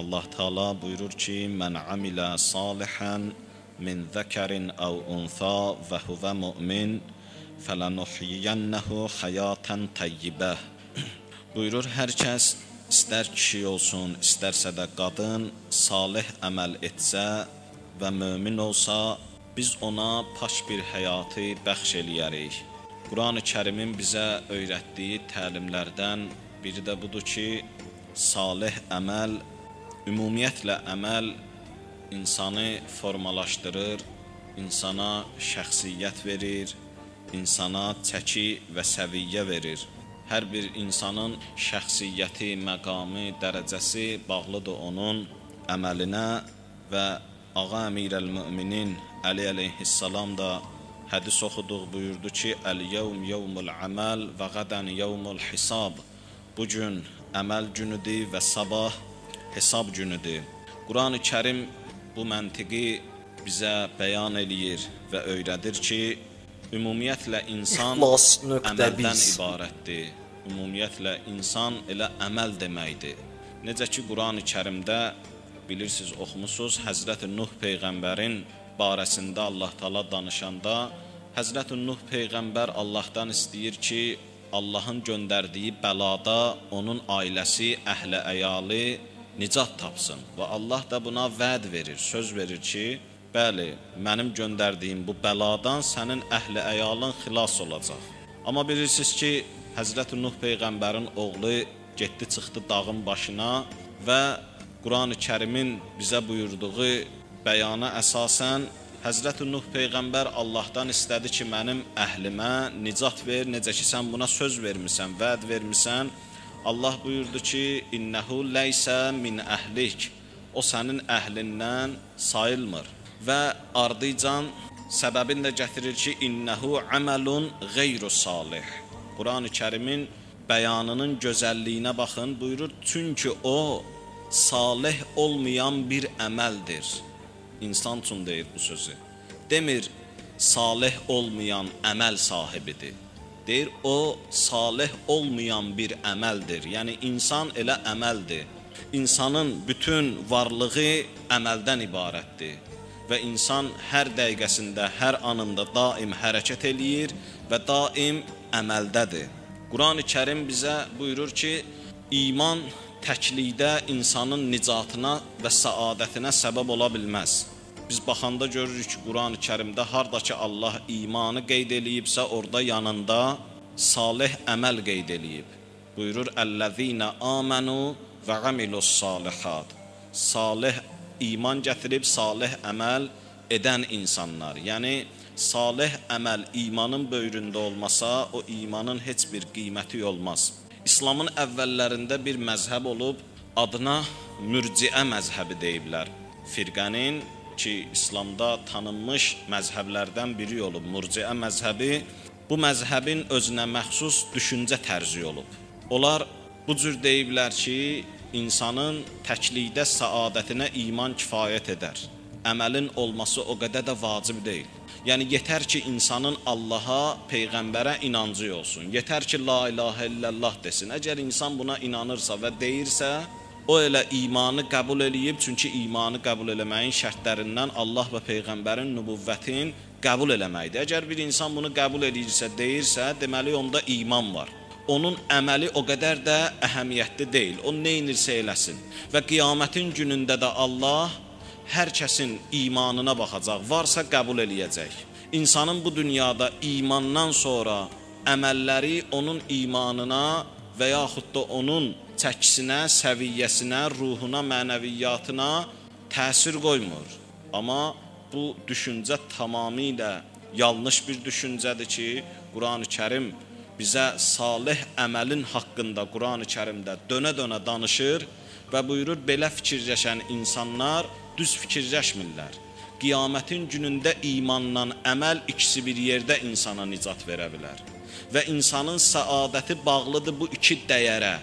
Allah Taala buyurur ki: "Mən amilə salihan min zəkarin aw unsa və huve mu'min, fələnuhyiyennehu hayatan tayyibə." buyurur hər kəs istər kişi olsun, istərsə də qadın salih əməl etsə və mömin olsa, biz ona pak bir həyatı bəxş eləyərik. Qurani-Kərimin bizə öyrətdiyi təlimlərdən biri də budur ki, salih əməl ümumiyyətlə əməl insanı formalaşdırır, insana şəxsiyyət verir, insana çəki və səviyyə verir. Hər bir insanın şəxsiyyəti, məqamı, dərəcəsi bağlıdır onun əməlinə və Ağa Əmirəl Möminin Əli əleyhissalam da hədis oxuduq buyurdu ki: "Əl-yevm yevmul əməl və qadan yevmul hisab." Bu gün əməl günüdür və sabah hesab günüdür. Qurani-Kərim bu məntiqi bizə bəyan eləyir və öyrədir ki, ümumiyyətlə insan əməldən ibarətdir. Ümumiyyətlə insan elə əməl deməkdir. Necə ki Qurani-Kərimdə bilirsiniz, oxumusunuz, Həzrət Nuh peyğəmbərin barəsində Allah Taala danışanda Həzrət Nuh peyğəmbər Allahdan istəyir ki, Allahın göndərdiyi bəlada onun ailəsi, əhli əyalı nicat tapsın və Allah da buna vəd verir, söz verir ki, bəli, mənim göndərdiyim bu bəladan sənin əhli əyalın xilas olacaq. Amma bilirsiniz ki, Həzrət Nuh peyğəmbərin oğlu getdi çıxdı dağın başına və Qurani-Kərimin bizə buyurduğu bəyana əsasən Həzrət Nuh peyğəmbər Allahdan istədi ki, mənim əhlimə nicat ver, necə ki sən buna söz vermisən, vəd vermisən. Allah buyurdu ki, innehu leysə min əhlik. O sənin əhlindən sayılmır və ardıcan səbəbini də gətirir ki, innehu amalun qeyru salih. Qurani-Kərimin bəyanının gözəlliyinə baxın, buyurur, çünki o salih olmayan bir əməldir. İnsan üçün deyir bu sözü. Demir salih olmayan əməl sahibidir. Deyir o salih olmayan bir əməldir. Yəni insan elə əməldir. İnsanın bütün varlığı əməldən ibarətdir və insan hər dəqiqəsində, hər anında daim hərəkət eləyir və daim əməldədir. Qurani-Kərim bizə buyurur ki, iman təklikdə insanın nicatına və səadətinə səbəb ola bilməz. Biz baxanda görürük ki, Qurani-Kərimdə harda ki Allah imanı qeyd eləyibsə, orada yanında salih əməl qeyd eləyib. Buyurur: "Əllezina amanu və amilus salihat." Salih iman gətirib salih əməl edən insanlar. Yəni salih əməl imanın böyründə olmasa, o imanın heç bir qiyməti olmaz. İslamın əvvəllərində bir məzhəb olub, adına mürciə məzhəbi deyiblər. Firqənin ki, İslamda tanınmış məzhəblərdən biri olub mürciə məzhəbi. Bu məzhəbin özünə məxsus düşüncə tərzi olub. Onlar bu cür deyiblər ki, insanın təklikdə səadətinə iman kifayət edər. Əməlin olması o qədər də vacib deyil. Yəni yetər ki, insanın Allaha, peyğəmbərə inancı olsun. Yetər ki, la ilahə illallah desin. Əgər insan buna inanırsa və deyirsə, o elə imanı qəbul eləyib, çünki imanı qəbul eləməyin şərtlərindən Allah və peyğəmbərin nübüvvətin qəbul eləməkdir. Əgər bir insan bunu qəbul edirsə, deyirsə, deməli onda iman var. Onun əməli o qədər də əhəmiyyətli deyil. O nə edirsə eləsin. Və qiyamətin günündə də Allah hər kəsin imanına baxacaq, varsa qəbul eləyəcək. İnsanın bu dünyada imandan sonra əməlləri onun imanına və yaxud da onun çəkisinə, səviyyəsinə, ruhuna, mənəviyyatına təsir qoymur. Amma bu düşüncə tamamilə yanlış bir düşüncədir ki, Qurani-Kərim bizə salih əməlin haqqında Qurani-Kərimdə dönə-dönə danışır və buyurur belə fikirləşən insanlar düz fikirləşmirlər. Qiyamətin günündə imanla əməl ikisi bir yerdə insana nicat verə bilər. Və insanın səadəti bağlıdır bu iki dəyərə.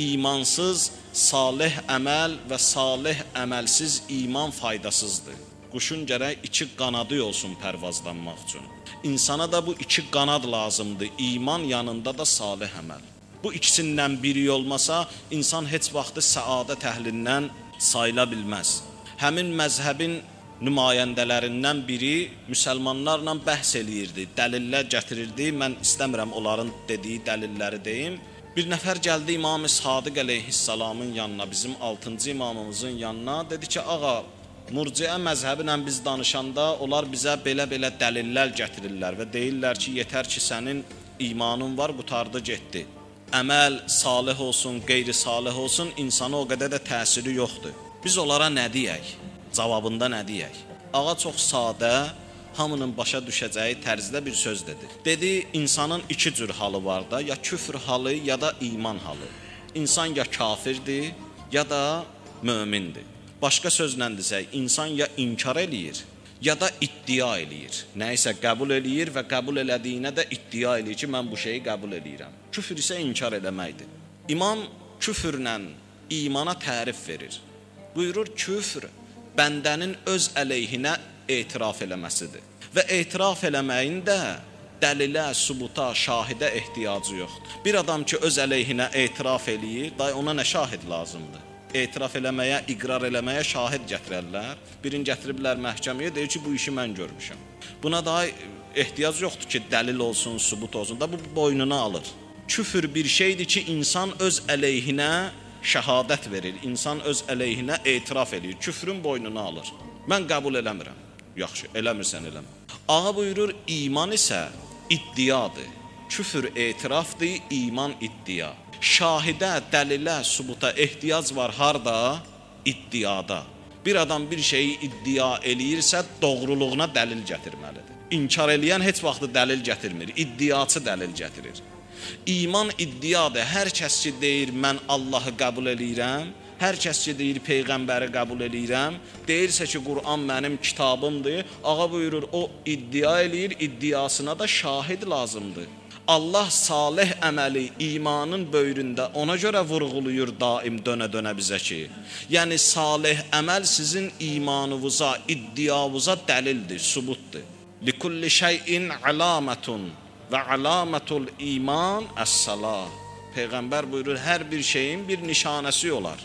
İmansız salih əməl və salih əməlsiz iman faydasızdır. Quşun gərək iki qanadı olsun pərvazlanmaq üçün. İnsana da bu iki qanad lazımdır. İman yanında da salih əməl. Bu ikisindən biri olmasa, insan heç vaxtı səadət əhlindən sayıla bilməz. Həmin məzhəbin nümayəndələrindən biri müsəlmanlarla bəhs eləyirdi, dəlillər gətirirdi. Mən istəmirəm onların dediyi dəlilləri deyim. Bir nəfər gəldi İmam Sadiq əleyhissalamın yanına, bizim 6-cı imamımızın yanına, dedi ki, ağa, Murciə məzhəbi ilə biz danışanda onlar bizə belə-belə dəlillər gətirirlər və deyirlər ki, yetər ki, sənin imanın var, qutardı getdi. Əməl salih olsun, qeyri-salih olsun, insana o qədər də təsiri yoxdur. Biz onlara nə deyək? Cavabında nə deyək? Ağa çox sadə, hamının başa düşəcəyi tərzdə bir söz dedi. Dedi, insanın iki cür halı var da, ya küfr halı, ya da iman halı. İnsan ya kafirdir, ya da mömindir. Başqa sözlə desək, insan ya inkar eləyir, ya da iddia eləyir. Nə isə qəbul eləyir və qəbul elədiyinə də iddia eləyir ki, mən bu şeyi qəbul eləyirəm. Küfr isə inkar eləməkdir. İmam küfrlə imana tərif verir. Buyurur, küfr bəndənin öz əleyhinə etiraf eləməsidir. Və etiraf eləməyin də dəlilə, sübuta, şahidə ehtiyacı yoxdur. Bir adam ki öz əleyhinə etiraf eləyir, day ona nə şahid lazımdır? Etiraf eləməyə, iqrar eləməyə şahid gətirərlər. Birini gətiriblər məhkəməyə, deyir ki, bu işi mən görmüşəm. Buna da ehtiyac yoxdur ki, dəlil olsun, sübut olsun. Da bu boynuna alır. Küfür bir şeydir ki, insan öz əleyhinə şəhadət verir. İnsan öz əleyhinə etiraf eləyir. Küfrün boynuna alır. Mən qəbul eləmirəm. Yaxşı, eləmirsən eləmə. Ağa buyurur, iman isə iddiadır. Küfr etirafdır, iman iddia. Şahidə, dəlilə, sübuta ehtiyac var harda? İddiada. Bir adam bir şeyi iddia eləyirsə, doğruluğuna dəlil gətirməlidir. İnkar eləyən heç vaxt dəlil gətirmir, iddiaçı dəlil gətirir. İman iddiadır. Hər kəs ki deyir mən Allahı qəbul eləyirəm, Hər kəs ki deyir peyğəmbəri qəbul eləyirəm, deyirsə ki Quran mənim kitabımdır, ağa buyurur o iddia eləyir, iddiasına da şahid lazımdır. Allah salih əməli imanın böyründə ona görə vurğuluyur daim dönə-dönə bizə ki, yəni salih əməl sizin imanınıza, iddiavıza dəlildir, sübutdur. Likulli şeyin alamatun və alamatul iman əs-salah. Peyğəmbər buyurur, hər bir şeyin bir nişanəsi olar.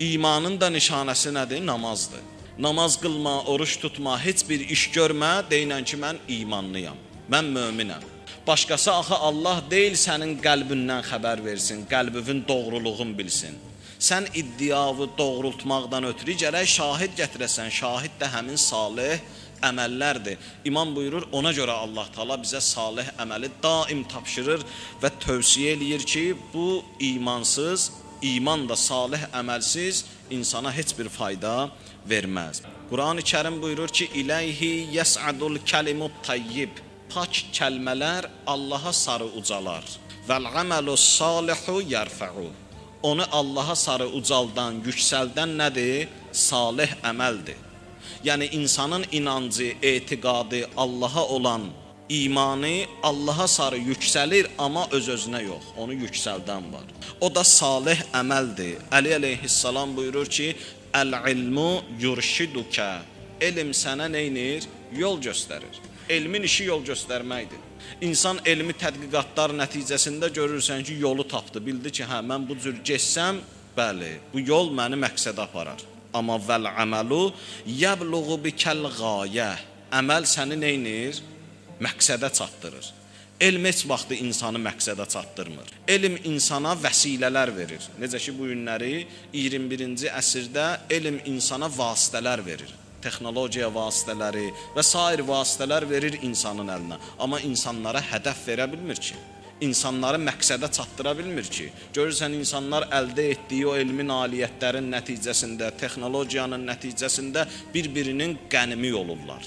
İmanın da nişanəsi nədir? Namazdır. Namaz qılma, oruç tutma, heç bir iş görmə, deyinən ki, mən imanlıyam. Mən möminəm. Başqası axı Allah deyil sənin qəlbindən xəbər versin, qəlbinin doğruluğunu bilsin. Sən iddiavı doğrultmaqdan ötürü gərək şahid gətirəsən. Şahid də həmin salih əməllərdir. İmam buyurur, ona görə Allah Taala bizə salih əməli daim tapşırır və tövsiyə eləyir ki, bu imansız iman da salih əməlsiz insana heç bir fayda verməz. Qurani Kərim buyurur ki, İleyhi yes'adul kelimut tayyib. Pak kəlmələr Allaha sarı ucalar. Vəl amelus salihu yerfa'u. Onu Allaha sarı ucaldan, yüksəldən nədir? Salih əməldir. Yəni insanın inancı, etiqadı Allaha olan imanı Allaha sarı yüksəlir, amma öz-özünə yox, onu yüksəldən var. O da salih əməldir. Əli əleyhissalam buyurur ki, Əl-ilmu yurşiduka. Elm sənə neynir? Yol göstərir. Elmin işi yol göstərməkdir. İnsan elmi tədqiqatlar nəticəsində görürsən ki, yolu tapdı. Bildi ki, hə mən bu cür getsəm, bəli, bu yol məni məqsədə aparar. Amma vəl əməlu yəbluğu bikəl qayə. Əməl səni neynir? məqsədə çatdırır. Elm heç vaxtı insanı məqsədə çatdırmır. Elm insana vəsilələr verir. Necə ki bu günləri 21-ci əsrdə elm insana vasitələr verir. Texnologiya vasitələri və sair vasitələr verir insanın əlinə, amma insanlara hədəf verə bilmir ki insanları məqsədə çatdıra bilmir ki. Görürsən insanlar əldə etdiyi o elmi nailiyyətlərin nəticəsində, texnologiyanın nəticəsində bir-birinin qənimi olurlar.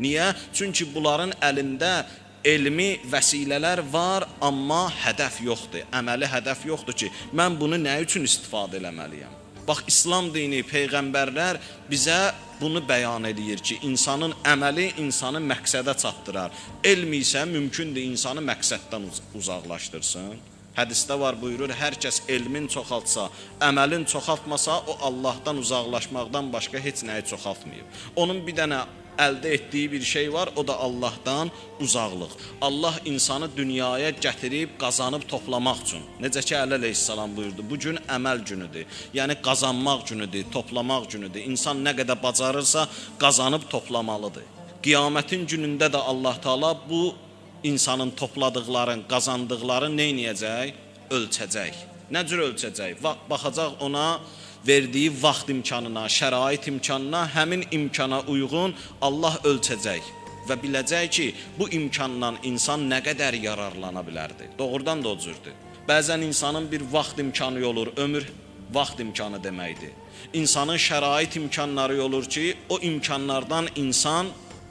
Niyə? Çünki bunların əlində elmi vəsilələr var, amma hədəf yoxdur. Əməli hədəf yoxdur ki, mən bunu nə üçün istifadə etməliyəm? Bax İslam dini, peyğəmbərlər bizə bunu bəyan eləyir ki, insanın əməli insanı məqsədə çatdırar. Elm isə mümkündür insanı məqsəddən uz uzaqlaşdırsın. Hədisdə var buyurur, hər kəs elmin çoxaltsa, əməlin çoxaltmasa, o Allahdan uzaqlaşmaqdan başqa heç nəyi çoxaltmayıb. Onun bir dənə əldə etdiyi bir şey var, o da Allahdan uzaqlıq. Allah insanı dünyaya gətirib, qazanıb toplamaq üçün. Necə ki Əli əleyhissalam buyurdu, bu gün əməl günüdür. Yəni qazanmaq günüdür, toplamaq günüdür. İnsan nə qədər bacarırsa, qazanıb toplamalıdır. Qiyamətin günündə də Allah Taala bu insanın topladıqların, qazandıqları nə edəcək? Ölçəcək. Nə cür ölçəcək? Baxacaq ona verdiyi vaxt imkanına, şərait imkanına, həmin imkana uyğun Allah ölçəcək və biləcək ki, bu imkandan insan nə qədər yararlana bilərdi. Doğrudan da o cürdür. Bəzən insanın bir vaxt imkanı olur, ömür vaxt imkanı deməkdir. İnsanın şərait imkanları olur ki, o imkanlardan insan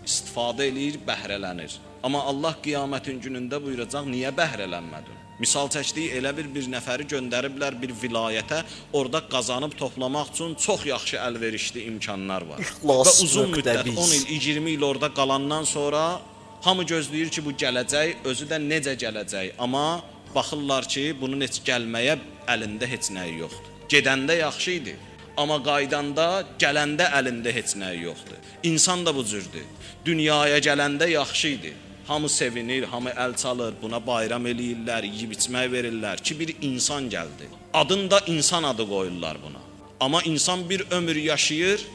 istifadə eləyir, bəhrələnir. Amma Allah qiyamətin günündə buyuracaq, niyə bəhrələnmədin? Misal çəkdiyi elə bir bir nəfəri göndəriblər bir vilayətə, orada qazanıb toplamaq üçün çox yaxşı əlverişli imkanlar var. İxlas Və uzun müddət 10 il, 20 il orada qalandan sonra hamı gözləyir ki, bu gələcək, özü də necə gələcək. Amma baxırlar ki, bunun heç gəlməyə əlində heç nəyi yoxdur. Gedəndə yaxşı idi, amma qaydanda, gələndə əlində heç nəyi yoxdur. İnsan da bu cürdür. Dünyaya gələndə yaxşı idi. Hamı sevinir, hamı əl çalır, buna bayram eləyirlər, yeyib içmək verirlər ki, bir insan gəldi. Adını da insan adı qoyurlar buna. Amma insan bir ömür yaşayır,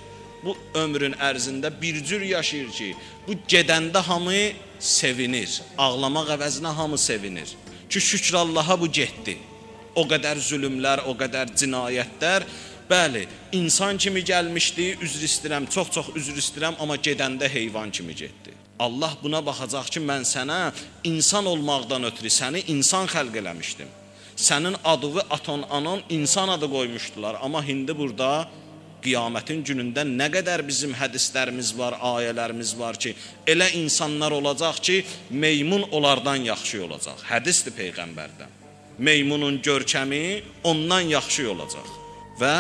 bu ömrün ərzində bir cür yaşayır ki, bu gedəndə hamı sevinir, ağlamaq əvəzinə hamı sevinir. Ki şükür Allaha bu getdi. O qədər zülmlər, o qədər cinayətlər Bəli, insan kimi gəlmişdi, üzr istəyirəm, çox-çox üzr istəyirəm, amma gedəndə heyvan kimi getdi. Allah buna baxacaq ki, mən sənə insan olmaqdan ötürü səni insan xəlq eləmişdim. Sənin adını Aton Anon insan adı qoymuşdular, amma indi burada qiyamətin günündə nə qədər bizim hədislərimiz var, ayələrimiz var ki, elə insanlar olacaq ki, meymun onlardan yaxşı olacaq. Hədisdir peyğəmbərdən. Meymunun görkəmi ondan yaxşı olacaq. Və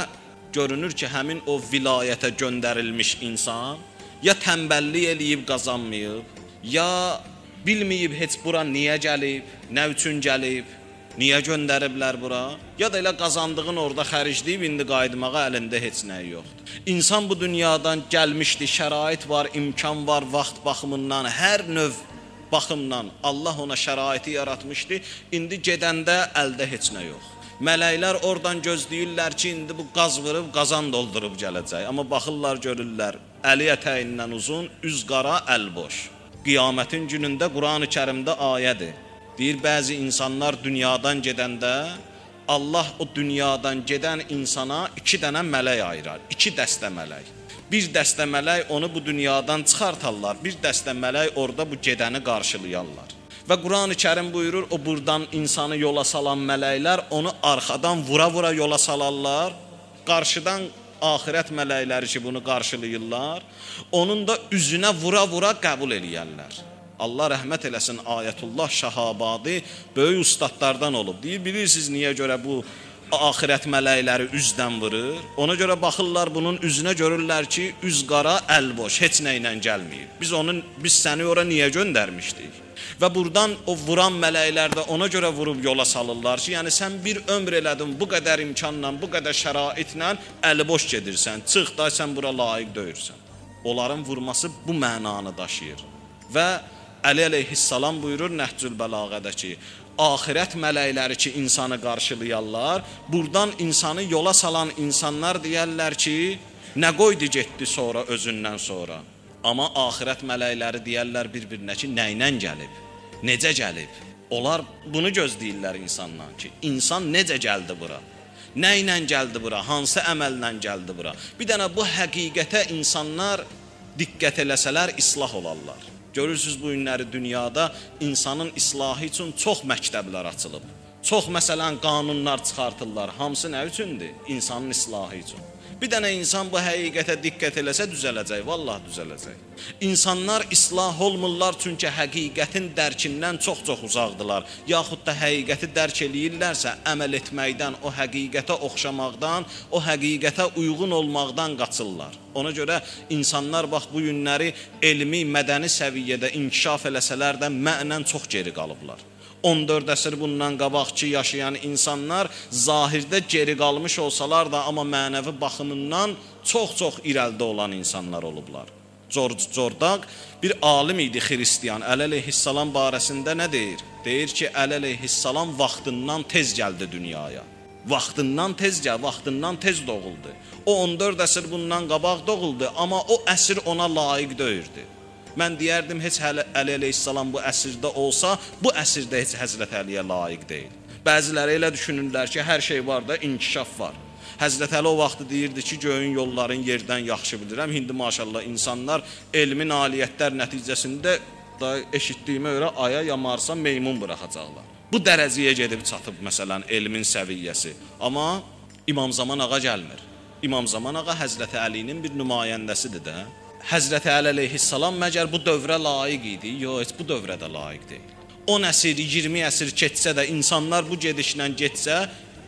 görünür ki, həmin o vilayətə göndərilmiş insan ya tənbəllik eləyib qazanmayıb, ya bilməyib heç bura niyə gəlib, nə üçün gəlib, niyə göndəriblər bura, ya da elə qazandığın orada xərcləyib indi qayıtmağa əlində heç nəyi yoxdur. İnsan bu dünyadan gəlmişdi, şərait var, imkan var, vaxt baxımından, hər növ baxımdan Allah ona şəraiti yaratmışdı. İndi gedəndə əldə heç nə yox. Mələklər oradan gözləyirlər ki, indi bu qaz vurub qazan doldurub gələcək. Amma baxırlar, görürlər, əli ətəyindən uzun, üz qara, əl boş. Qiyamətin günündə Qurani-Kərimdə ayədir. Deyir bəzi insanlar dünyadan gedəndə Allah o dünyadan gedən insana iki dənə mələk ayırar. İki dəstə mələk. Bir dəstə mələk onu bu dünyadan çıxartarlar. Bir dəstə mələk orada bu gedəni qarşılayarlar. Və Qurani-Kərim buyurur, o burdan insanı yola salan mələklər onu arxadan vura-vura yola salarlar. Qarşıdan axirət mələkləri ki, bunu qarşılayırlar, onun da üzünə vura-vura qəbul eləyərlər. Allah rəhmət eləsin Ayətullah Şahabadi böyük ustadlardan olub. Deyir, bilirsiniz niyə görə bu axirət mələkləri üzdən vurur? Ona görə baxırlar bunun üzünə görürlər ki, üz qara, əl boş, heç nə ilə gəlməyib. Biz onun biz səni ora niyə göndərmişdik? Və burdan o vuran mələklər də ona görə vurub yola salırlar ki, yəni sən bir ömr elədin bu qədər imkanla, bu qədər şəraitlə əliboş gedirsən. Çıx da sən bura layiq deyirsən. Onların vurması bu mənanı daşıyır. Və Əli əleyhissalam buyurur Nəhcül Bəlağədə ki, axirət mələkləri ki, insanı qarşılayarlar, burdan insanı yola salan insanlar deyərlər ki, nə qoydu getdi sonra özündən sonra. Amma axirət mələkləri deyərlər bir-birinə ki, nə ilə gəlib? Necə gəlib? Onlar bunu gözləyirlər insandan ki, insan necə gəldi bura? Nə ilə gəldi bura? Hansı əməllə gəldi bura? Bir dənə bu həqiqətə insanlar diqqət eləsələr islah olarlar. Görürsüz bu günləri dünyada insanın islahı üçün çox məktəblər açılıb. Çox məsələn qanunlar çıxartırlar. Hamısı nə üçündür? İnsanın islahı üçün. Bir dənə insan bu həqiqətə diqqət eləsə düzələcək, vallah düzələcək. İnsanlar islah olmurlar çünki həqiqətin dərkindən çox-çox uzaqdılar. Yaxud da həqiqəti dərk eləyirlərsə, əməl etməkdən, o həqiqətə oxşamaqdan, o həqiqətə uyğun olmaqdan qaçırlar. Ona görə insanlar bax bu günləri elmi, mədəni səviyyədə inkişaf eləsələr də mənən çox geri qalıblar. 14 əsr bundan qabaqçı yaşayan insanlar zahirdə geri qalmış olsalar da, amma mənəvi baxımından çox-çox irəlidə olan insanlar olublar. George Jordak bir alim idi xristian. Əli əleyhissalam barəsində nə deyir? Deyir ki, əleyhissalam vaxtından tez gəldi dünyaya. Vaxtından tez gəl, vaxtından tez doğuldu. O 14 əsr bundan qabaq doğuldu, amma o əsr ona layiq deyirdi. Mən deyərdim heç Əli əleyhissalam bu əsrdə olsa, bu əsrdə heç Həzrət Əliyə layiq deyil. Bəziləri elə düşünürlər ki, hər şey var da inkişaf var. Həzrət Əli o vaxt deyirdi ki, göyün yolların yerdən yaxşı bilirəm. İndi maşallah insanlar elmi nailiyyətlər nəticəsində da eşitdiyimə görə aya ya Marsa meymun buraxacaqlar. Bu dərəcəyə gedib çatıb məsələn elmin səviyyəsi. Amma İmam Zaman ağa gəlmir. İmam Zaman ağa Həzrəti Əlinin bir nümayəndəsidir də. Həzrəti Əli əleyhissalam məgər bu dövrə layiq idi? Yox, heç bu dövrə də layiq deyil. 10 əsr, 20 əsr keçsə də insanlar bu gedişlə getsə,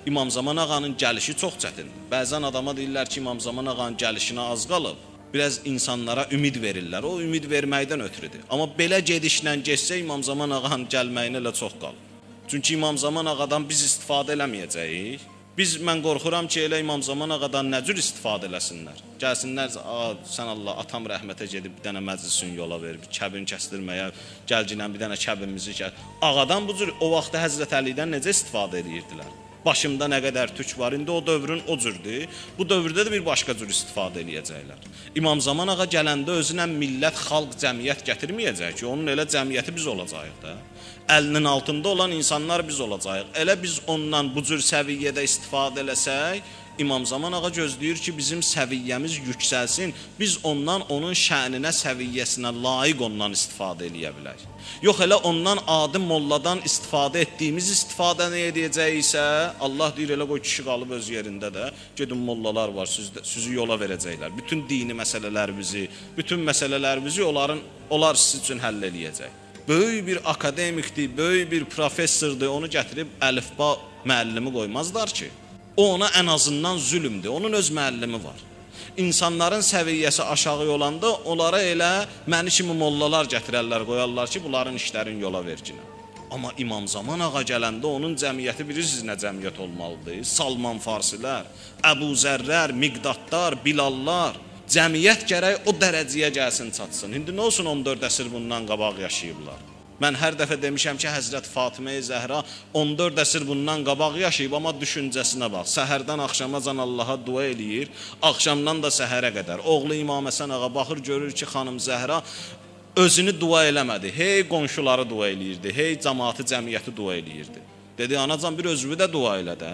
İmam Zaman ağanın gəlişi çox çətindir. Bəzən adama deyirlər ki, İmam Zaman ağanın gəlişinə az qalıb. Biraz insanlara ümid verirlər. O ümid verməkdən ötürüdür. Amma belə gedişlə getsə İmam Zaman ağanın gəlməyinə elə çox qalıb. Çünki İmam Zaman ağadan biz istifadə eləməyəcəyik. Biz mən qorxuram ki, elə İmam Zaman ağadan nə cür istifadə eləsinlər. Gəlsinlər, "A, sən Allah, atam rəhmətə gedib bir dənə məclisin yola verib, kəbin kəsdirməyə, gəlginən bir dənə kəbimizi kəs." Ağadan bu cür o vaxtda Həzrət Əlidən necə istifadə edirdilər? Başımda nə qədər tük var. İndi o dövrün o cürdür. Bu dövrdə də bir başqa cür istifadə eləyəcəklər. İmam Zaman ağa gələndə özünə millət, xalq, cəmiyyət gətirməyəcək ki, onun elə cəmiyyəti biz olacağıq da əlinin altında olan insanlar biz olacağıq. Elə biz ondan bu cür səviyyədə istifadə eləsək, İmam Zaman ağa gözləyir ki, bizim səviyyəmiz yüksəlsin. Biz ondan onun şəninə, səviyyəsinə layiq ondan istifadə eləyə bilərik. Yox elə ondan adi molladan istifadə etdiyimiz istifadə nə edəcəksə, Allah deyir elə qoy kişi qalıb öz yerində də, gedin mollalar var, siz də, sizi yola verəcəklər. Bütün dini məsələlərimizi, bütün məsələlərimizi onların onlar siz üçün həll eləyəcək böyük bir akademikdir, böyük bir professordur, onu gətirib əlifba müəllimi qoymazlar ki. O ona ən azından zülmdür. Onun öz müəllimi var. İnsanların səviyyəsi aşağı olanda onlara elə məni kimi mollalar gətirərlər, qoyarlar ki, bunların işlərin yola vercinə. Amma İmam Zaman ağa gələndə onun cəmiyyəti bilirsiniz nə cəmiyyət olmalıdır? Salman Farsilər, Əbu Zərrər, Miqdadlar, Bilallar, Cəmiyyət gərək o dərəcəyə gəlsin, çatsın. İndi nə olsun 14 əsr bundan qabaq yaşayıblar. Mən hər dəfə demişəm ki, Həzrət Fatimə-i Zəhra 14 əsr bundan qabaq yaşayıb, amma düşüncəsinə bax. Səhərdən axşamacan Allaha dua eləyir, axşamdan da səhərə qədər. Oğlu İmam Həsən ağa baxır, görür ki, xanım Zəhra özünü dua eləmədi. Hey qonşuları dua eləyirdi, hey cəmaatı, cəmiyyəti dua eləyirdi. Dedi, anacan bir özünü də dua elə də.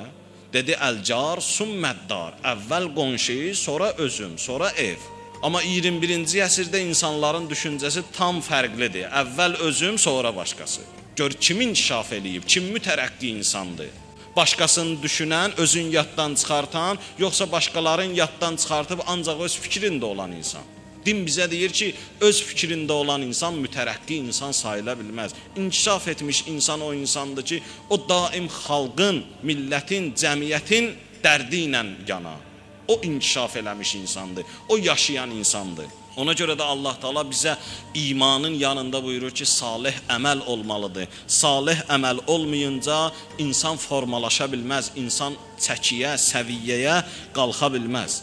Dedi əlcar summəddar. Əvvəl qonşu, sonra özüm, sonra ev. Amma 21-ci əsrdə insanların düşüncəsi tam fərqlidir. Əvvəl özüm, sonra başqası. Gör kim inkişaf eləyib, kim mütərəqqi insandır. Başqasını düşünən, özün yaddan çıxartan, yoxsa başqalarının yaddan çıxartıb ancaq öz fikrində olan insan. Din bizə deyir ki, öz fikrində olan insan mütərəqqi insan sayıla bilməz. İnkişaf etmiş insan o insandır ki, o daim xalqın, millətin, cəmiyyətin dərdi ilə yana. O inkişaf eləmiş insandır. O yaşayan insandır. Ona görə də Allah Taala bizə imanın yanında buyurur ki, salih əməl olmalıdır. Salih əməl olmayınca insan formalaşa bilməz, insan çəkiyə, səviyyəyə qalxa bilməz.